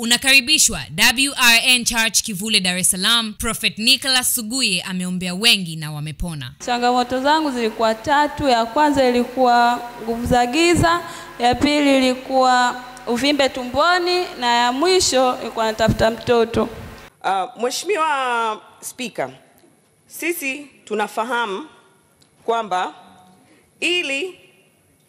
Unakaribishwa WRN Church Kivule, Dar es Salaam. Prophet Nicholas Suguye ameombea wengi na wamepona. Changamoto zangu zilikuwa tatu. Ya kwanza ilikuwa nguvu za giza, ya pili ilikuwa uvimbe tumboni, na ya mwisho ilikuwa natafuta mtoto. Uh, Mheshimiwa Spika, sisi tunafahamu kwamba ili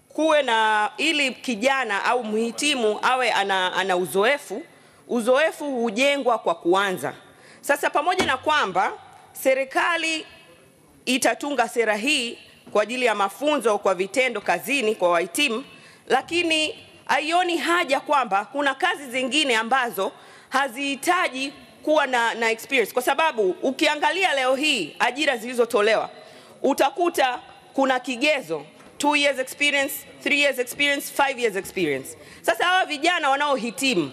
kuwe na ili kijana au mhitimu awe ana, ana uzoefu, uzoefu hujengwa kwa kuanza. Sasa pamoja na kwamba serikali itatunga sera hii kwa ajili ya mafunzo kwa vitendo kazini kwa wahitimu, lakini haioni haja kwamba kuna kazi zingine ambazo hazihitaji kuwa na, na experience, kwa sababu ukiangalia leo hii ajira zilizotolewa utakuta kuna kigezo two years experience, three years experience, five years experience. Sasa hawa vijana wanaohitimu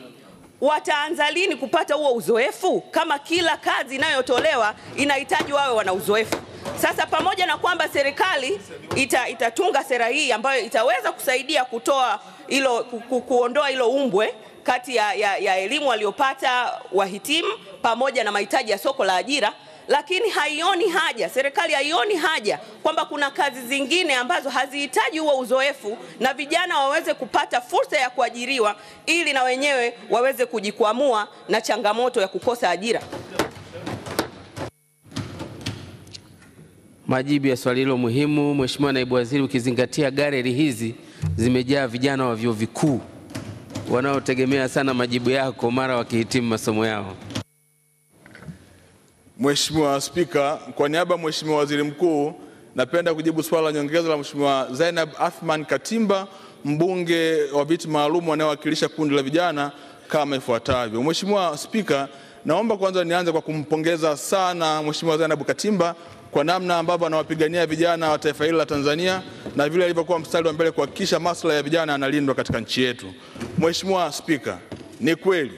wataanza lini kupata huo uzoefu kama kila kazi inayotolewa inahitaji wawe wana uzoefu? Sasa pamoja na kwamba serikali ita, itatunga sera hii ambayo itaweza kusaidia kutoa hilo ku, ku, kuondoa hilo umbwe kati ya, ya, ya elimu waliopata wahitimu pamoja na mahitaji ya soko la ajira, lakini haioni haja, serikali haioni haja kwamba kuna kazi zingine ambazo hazihitaji huo uzoefu na vijana waweze kupata fursa ya kuajiriwa ili na wenyewe waweze kujikwamua na changamoto ya kukosa ajira. Majibu ya swali hilo muhimu, Mheshimiwa Naibu Waziri, ukizingatia galeri hizi zimejaa vijana wa vyuo vikuu wanaotegemea sana majibu yako mara wakihitimu masomo yao. Mheshimiwa Spika, kwa niaba ya Mheshimiwa Waziri Mkuu, napenda kujibu swala la nyongeza la Mheshimiwa Zainab Athman Katimba, mbunge wa viti maalum anayewakilisha kundi la vijana kama ifuatavyo. Mheshimiwa Spika, naomba kwanza nianze kwa kumpongeza sana Mheshimiwa Zainab Katimba kwa namna ambavyo anawapigania vijana wa taifa hili la Tanzania na vile alivyokuwa mstari wa mbele kuhakikisha maslahi ya vijana yanalindwa katika nchi yetu. Mheshimiwa Spika, ni kweli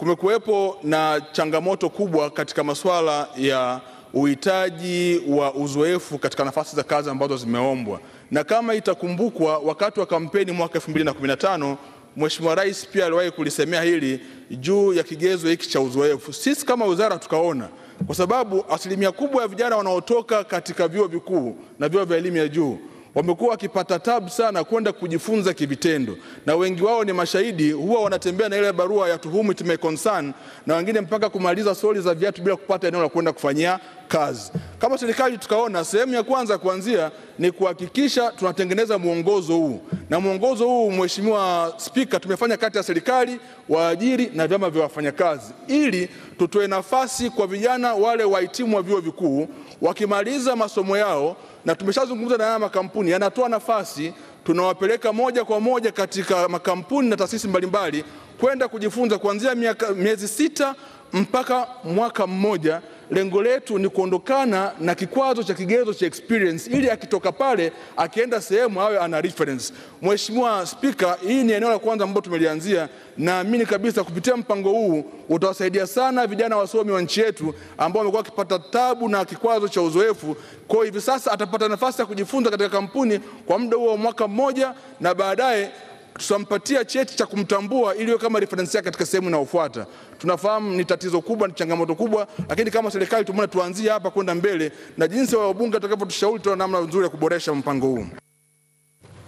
kumekuwepo na changamoto kubwa katika masuala ya uhitaji wa uzoefu katika nafasi za kazi ambazo zimeombwa, na kama itakumbukwa, wakati wa kampeni mwaka 2015 Mheshimiwa Rais pia aliwahi kulisemea hili juu ya kigezo hiki cha uzoefu. Sisi kama wizara tukaona, kwa sababu asilimia kubwa ya vijana wanaotoka katika vyuo vikuu na vyuo vya elimu ya juu wamekuwa wakipata tabu sana kwenda kujifunza kivitendo, na wengi wao ni mashahidi, huwa wanatembea na ile barua ya to whom it may concern, na wengine mpaka kumaliza soli za viatu bila kupata eneo la kwenda kufanyia kazi. Kama serikali tukaona sehemu ya kwanza kuanzia ni kuhakikisha tunatengeneza mwongozo huu, na mwongozo huu, Mheshimiwa Spika, tumefanya kati ya serikali, waajiri na vyama vya wafanyakazi, ili tutoe nafasi kwa vijana wale wahitimu wa vyuo vikuu wakimaliza masomo yao na tumeshazungumza na haya makampuni yanatoa nafasi, tunawapeleka moja kwa moja katika makampuni na taasisi mbalimbali kwenda kujifunza kuanzia miezi sita mpaka mwaka mmoja. Lengo letu ni kuondokana na kikwazo cha kigezo cha experience, ili akitoka pale akienda sehemu awe ana reference. Mheshimiwa Spika, hii ni eneo la kwanza ambalo tumelianzia. Naamini kabisa kupitia mpango huu utawasaidia sana vijana wasomi wa nchi yetu ambao wamekuwa wakipata tabu na kikwazo cha uzoefu. Kwa hivi sasa atapata nafasi ya kujifunza katika kampuni kwa muda huo wa mwaka mmoja, na baadaye tutampatia cheti cha kumtambua ili kama reference yake katika sehemu inayofuata. Tunafahamu ni tatizo kubwa, ni changamoto kubwa, lakini kama serikali tumeona tuanzie hapa kwenda mbele, na jinsi wa wabunge watakavyotushauri tuna namna nzuri ya kuboresha mpango huu.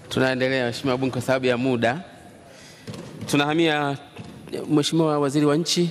Tunaendelea Mheshimiwa Bunge, kwa sababu ya muda tunahamia Mheshimiwa Waziri wa Nchi,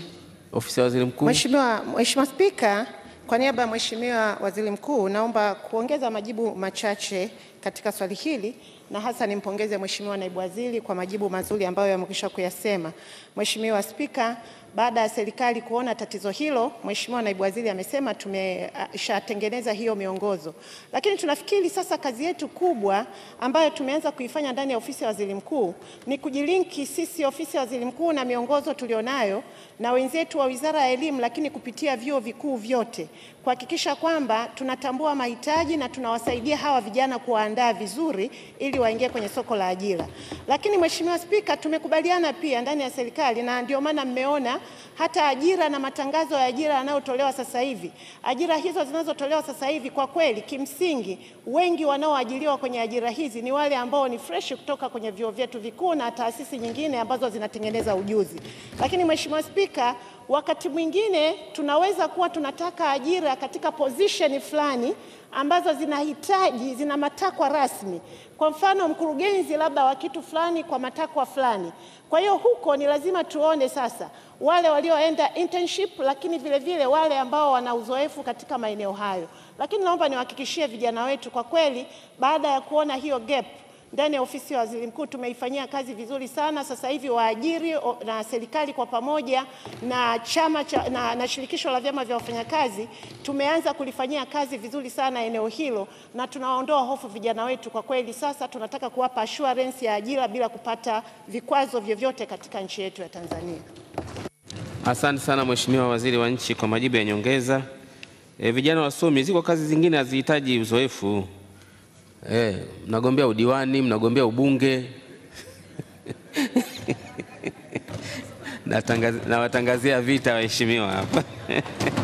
Ofisi ya Waziri Mkuu. Mheshimiwa Mheshimiwa Spika, kwa niaba ya Mheshimiwa Waziri Mkuu naomba kuongeza majibu machache katika swali hili na hasa nimpongeze Mheshimiwa Naibu Waziri kwa majibu mazuri ambayo yamekwisha kuyasema. Mheshimiwa Spika, baada ya serikali kuona tatizo hilo, Mheshimiwa Naibu Waziri amesema tumeshatengeneza hiyo miongozo, lakini tunafikiri sasa kazi yetu kubwa ambayo tumeanza kuifanya ndani ya ofisi ya Waziri Mkuu ni kujilinki sisi ofisi ya Waziri Mkuu na miongozo tulionayo na wenzetu wa Wizara ya Elimu, lakini kupitia vyuo vikuu vyote kuhakikisha kwamba tunatambua mahitaji na tunawasaidia hawa vijana kuwaandaa vizuri ili waingie kwenye soko la ajira. Lakini Mheshimiwa Spika, tumekubaliana pia ndani ya serikali na ndio maana mmeona hata ajira na matangazo ya ajira yanayotolewa sasa hivi. Ajira hizo zinazotolewa sasa hivi, kwa kweli, kimsingi wengi wanaoajiriwa kwenye ajira hizi ni wale ambao ni fresh kutoka kwenye vyuo vyetu vikuu na taasisi nyingine ambazo zinatengeneza ujuzi. Lakini Mheshimiwa Spika, wakati mwingine tunaweza kuwa tunataka ajira katika position fulani ambazo zinahitaji zina matakwa rasmi. Kwa mfano, mkurugenzi labda wa kitu fulani kwa matakwa fulani. Kwa hiyo huko ni lazima tuone sasa wale walioenda internship, lakini vile vile wale ambao wana uzoefu katika maeneo hayo. Lakini naomba niwahakikishie vijana wetu, kwa kweli, baada ya kuona hiyo gap ndani ya ofisi ya waziri mkuu tumeifanyia kazi vizuri sana. Sasa hivi waajiri na serikali kwa pamoja na chama cha, na, na shirikisho la vyama vya wafanyakazi tumeanza kulifanyia kazi vizuri sana eneo hilo, na tunawaondoa hofu vijana wetu. Kwa kweli sasa tunataka kuwapa assurance ya ajira bila kupata vikwazo vyovyote katika nchi yetu ya Tanzania. Asante sana Mheshimiwa Waziri wa Nchi kwa majibu ya nyongeza. E, vijana wasomi, ziko kazi zingine hazihitaji uzoefu. E, mnagombea udiwani, mnagombea ubunge. Nawatangazia vita waheshimiwa hapa